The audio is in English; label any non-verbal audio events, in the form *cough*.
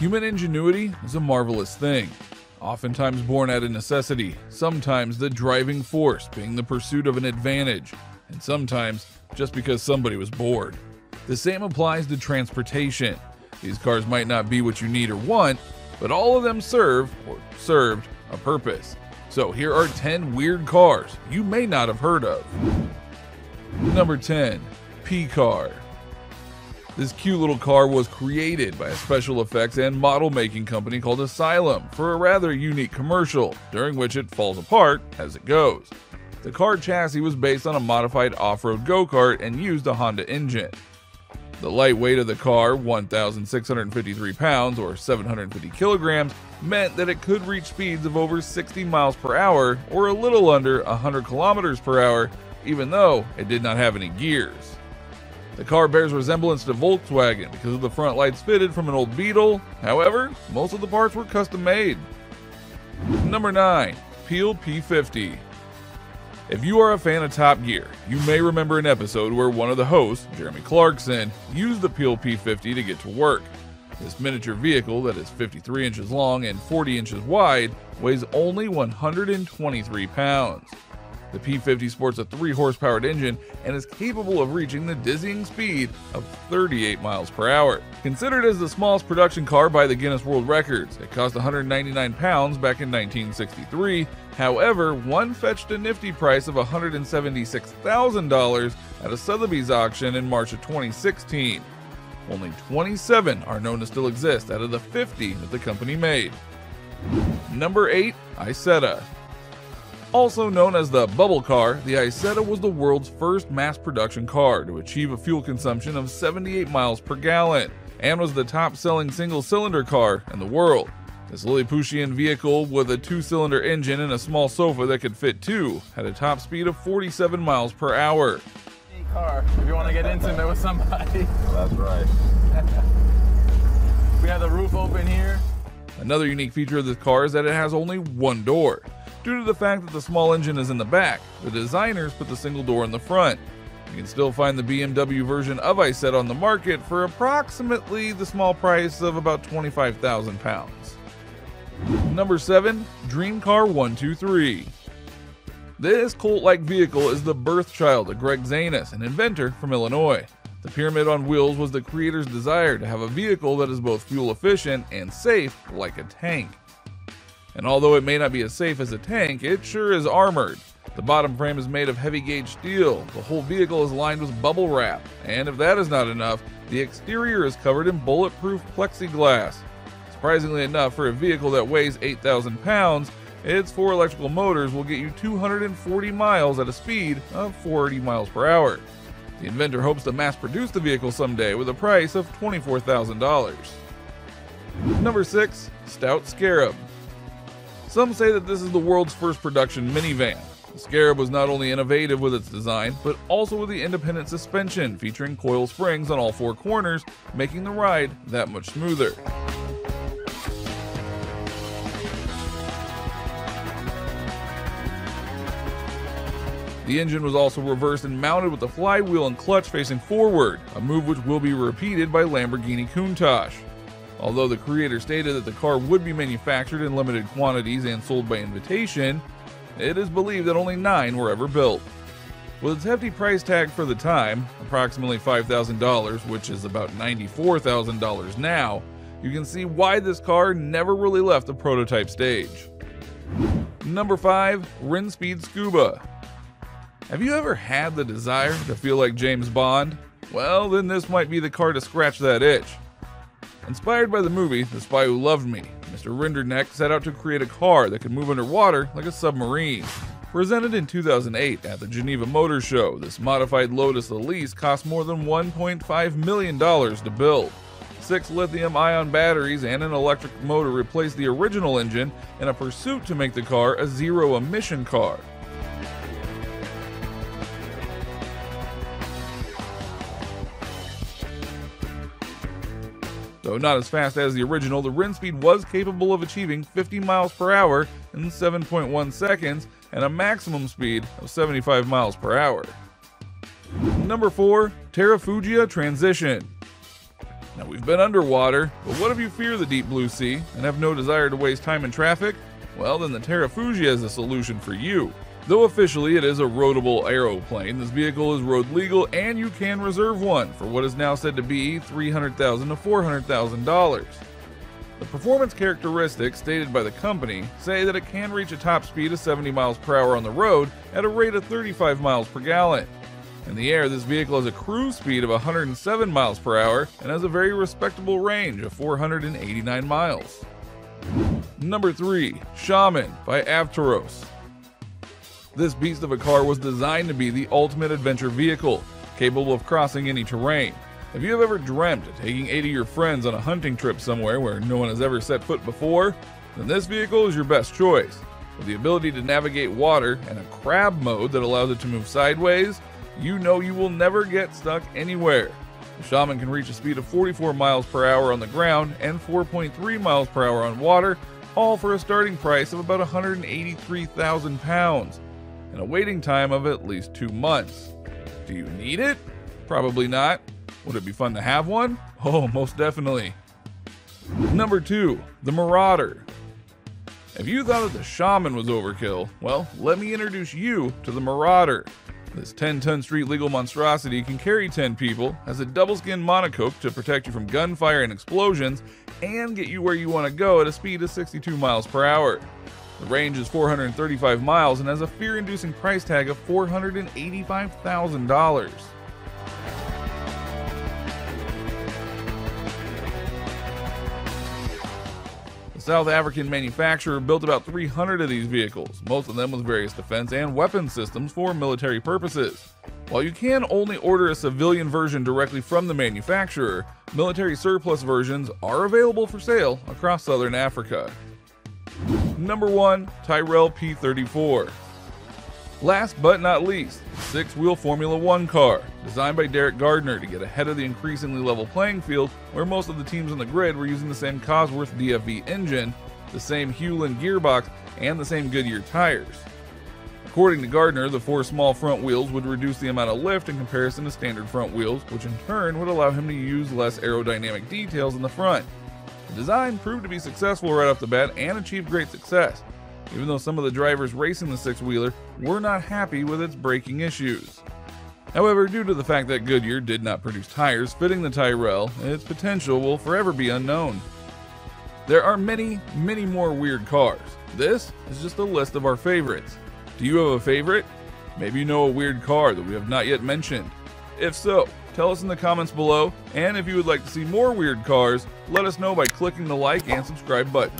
Human ingenuity is a marvelous thing, oftentimes born out of necessity, sometimes the driving force being the pursuit of an advantage, and sometimes just because somebody was bored. The same applies to transportation. These cars might not be what you need or want, but all of them serve, or served, a purpose. So here are 10 weird cars you may not have heard of. Number 10, Pea Car. This cute little car was created by a special effects and model making company called Asylum for a rather unique commercial, during which it falls apart as it goes. The car chassis was based on a modified off road go kart and used a Honda engine. The light weight of the car, 1,653 pounds or 750 kilograms, meant that it could reach speeds of over 60 miles per hour or a little under 100 kilometers per hour, even though it did not have any gears. The car bears resemblance to Volkswagen because of the front lights fitted from an old Beetle. However, most of the parts were custom made. Number 9. Peel P50. If you are a fan of Top Gear, you may remember an episode where one of the hosts, Jeremy Clarkson, used the Peel P50 to get to work. This miniature vehicle that is 53 inches long and 40 inches wide weighs only 123 pounds. The P50 sports a 3 horsepowered engine and is capable of reaching the dizzying speed of 38 miles per hour. Considered as the smallest production car by the Guinness World Records, it cost 199 pounds back in 1963. However, one fetched a nifty price of $176,000 at a Sotheby's auction in March of 2016. Only 27 are known to still exist out of the 50 that the company made. Number 8, Isetta. Also known as the bubble car, the Isetta was the world's first mass production car to achieve a fuel consumption of 78 miles per gallon and was the top selling single cylinder car in the world. This Lilliputian vehicle with a two cylinder engine and a small sofa that could fit two had a top speed of 47 miles per hour. Car, if you want to get intimate with somebody. That's right. *laughs* we have the roof open here. Another unique feature of this car is that it has only one door. Due to the fact that the small engine is in the back, the designers put the single door in the front. You can still find the BMW version of iSet on the market for approximately the small price of about 25,000 pounds. Number 7, Dream Car 123. This cult-like vehicle is the birth child of Greg Zanis, an inventor from Illinois. The Pyramid on Wheels was the creator's desire to have a vehicle that is both fuel efficient and safe like a tank. And although it may not be as safe as a tank, it sure is armored. The bottom frame is made of heavy gauge steel, the whole vehicle is lined with bubble wrap, and if that is not enough, the exterior is covered in bulletproof plexiglass. Surprisingly enough, for a vehicle that weighs 8,000 pounds, its four electrical motors will get you 240 miles at a speed of 40 miles per hour. The inventor hopes to mass produce the vehicle someday with a price of $24,000. Number 6. Stout Scarab some say that this is the world's first production minivan. The Scarab was not only innovative with its design, but also with the independent suspension featuring coil springs on all four corners, making the ride that much smoother. The engine was also reversed and mounted with the flywheel and clutch facing forward, a move which will be repeated by Lamborghini Countach. Although the creator stated that the car would be manufactured in limited quantities and sold by invitation, it is believed that only nine were ever built. With its hefty price tag for the time, approximately $5,000, which is about $94,000 now, you can see why this car never really left the prototype stage. Number 5 Rinspeed sQuba. Have you ever had the desire to feel like James Bond? Well, then this might be the car to scratch that itch. Inspired by the movie The Spy Who Loved Me, Mr. Rinderknecht set out to create a car that could move underwater like a submarine. Presented in 2008 at the Geneva Motor Show, this modified Lotus Elise cost more than $1.5 million to build. Six lithium ion batteries and an electric motor replaced the original engine in a pursuit to make the car a zero emission car. Though not as fast as the original, the Rinspeed was capable of achieving 50 miles per hour in 7.1 seconds and a maximum speed of 75 miles per hour. Number 4. Terrafugia Transition Now we've been underwater, but what if you fear the deep blue sea and have no desire to waste time in traffic? Well, then the Terrafugia is a solution for you. Though officially it is a roadable aeroplane, this vehicle is road legal and you can reserve one for what is now said to be $300,000 to $400,000. The performance characteristics stated by the company say that it can reach a top speed of 70 miles per hour on the road at a rate of 35 miles per gallon. In the air, this vehicle has a cruise speed of 107 miles per hour and has a very respectable range of 489 miles. Number 3. Shaman by Avtoros. This beast of a car was designed to be the ultimate adventure vehicle, capable of crossing any terrain. If you have ever dreamt of taking eight of your friends on a hunting trip somewhere where no one has ever set foot before, then this vehicle is your best choice. With the ability to navigate water and a crab mode that allows it to move sideways, you know you will never get stuck anywhere. The Shaman can reach a speed of 44 miles per hour on the ground and 4.3 miles per hour on water, all for a starting price of about 183,000 pounds and a waiting time of at least two months. Do you need it? Probably not. Would it be fun to have one? Oh, most definitely. Number 2. The Marauder. If you thought that the Shaman was overkill, well, let me introduce you to the Marauder. This 10 ton street legal monstrosity can carry 10 people, has a double skin monocoque to protect you from gunfire and explosions, and get you where you want to go at a speed of 62 miles per hour. The range is 435 miles and has a fear inducing price tag of $485,000. The South African manufacturer built about 300 of these vehicles, most of them with various defense and weapon systems for military purposes. While you can only order a civilian version directly from the manufacturer, military surplus versions are available for sale across southern Africa. Number 1 Tyrrell P34. Last but not least, the six wheel Formula One car, designed by Derek Gardner to get ahead of the increasingly level playing field where most of the teams on the grid were using the same Cosworth DFV engine, the same Hewland gearbox, and the same Goodyear tires. According to Gardner, the four small front wheels would reduce the amount of lift in comparison to standard front wheels, which in turn would allow him to use less aerodynamic details in the front. The design proved to be successful right off the bat and achieved great success, even though some of the drivers racing the six wheeler were not happy with its braking issues. However, due to the fact that Goodyear did not produce tires fitting the Tyrrell, its potential will forever be unknown. There are many, many more weird cars. This is just a list of our favorites. Do you have a favorite? Maybe you know a weird car that we have not yet mentioned. If so, tell us in the comments below, and if you would like to see more weird cars, let us know by clicking the like and subscribe button.